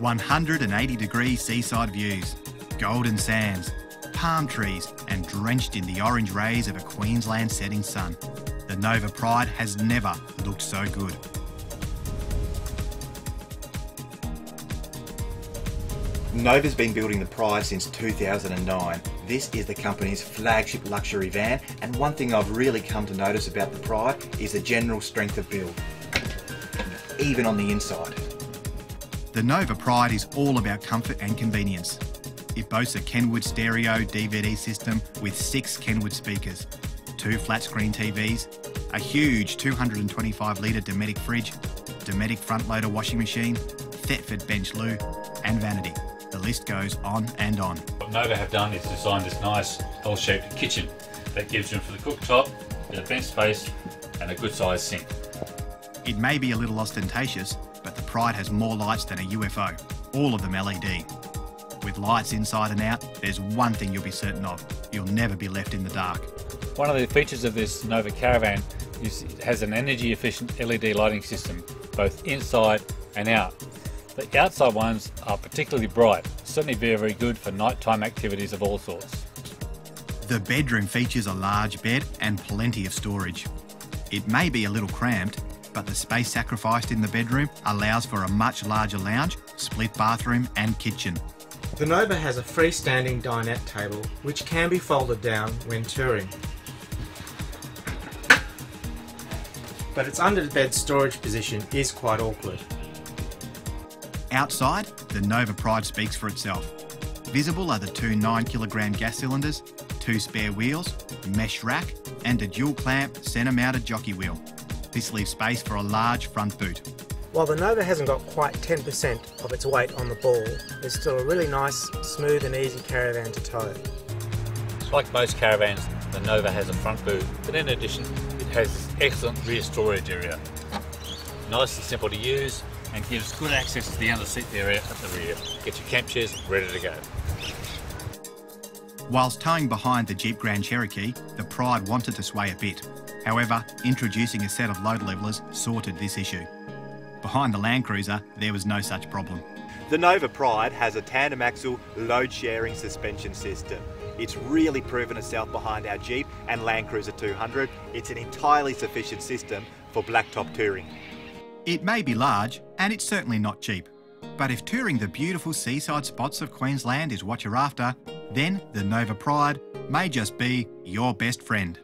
One hundred and eighty degree seaside views, golden sands, palm trees, and drenched in the orange rays of a Queensland setting sun. The Nova Pride has never looked so good. Nova's been building the Pride since 2009. This is the company's flagship luxury van, and one thing I've really come to notice about the Pride is the general strength of build, even on the inside. The Nova Pride is all about comfort and convenience. It boasts a Kenwood stereo DVD system with six Kenwood speakers, two flat screen TVs, a huge 225 litre Dometic fridge, Dometic front loader washing machine, Thetford bench loo, and vanity. The list goes on and on. What Nova have done is designed this nice L-shaped kitchen that gives room for the cooktop, a bit of bench space, and a good sized sink. It may be a little ostentatious, but the Pride has more lights than a UFO, all of them LED. With lights inside and out, there's one thing you'll be certain of you'll never be left in the dark. One of the features of this Nova Caravan is it has an energy efficient LED lighting system, both inside and out. The outside ones are particularly bright, certainly very, very good for nighttime activities of all sorts. The bedroom features a large bed and plenty of storage. It may be a little cramped, but the space sacrificed in the bedroom allows for a much larger lounge, split bathroom and kitchen. The Nova has a freestanding dinette table which can be folded down when touring. But its under bed storage position is quite awkward. Outside, the Nova Pride speaks for itself. Visible are the two 9kg gas cylinders, two spare wheels, mesh rack, and a dual clamp centre mounted jockey wheel. This leaves space for a large front boot. While the Nova hasn't got quite 10% of its weight on the ball, it's still a really nice, smooth and easy caravan to tow. Like most caravans, the Nova has a front boot, but in addition, it has this excellent rear storage area. Nice and simple to use, and gives good access to the under seat area at the rear. Get your camp chairs ready to go. Whilst towing behind the Jeep Grand Cherokee, the Pride wanted to sway a bit. However, introducing a set of load levelers sorted this issue. Behind the Land Cruiser, there was no such problem. The Nova Pride has a tandem axle load sharing suspension system. It's really proven itself behind our Jeep and Land Cruiser 200. It's an entirely sufficient system for blacktop touring. It may be large, and it's certainly not cheap. But if touring the beautiful seaside spots of Queensland is what you're after, then the Nova Pride may just be your best friend.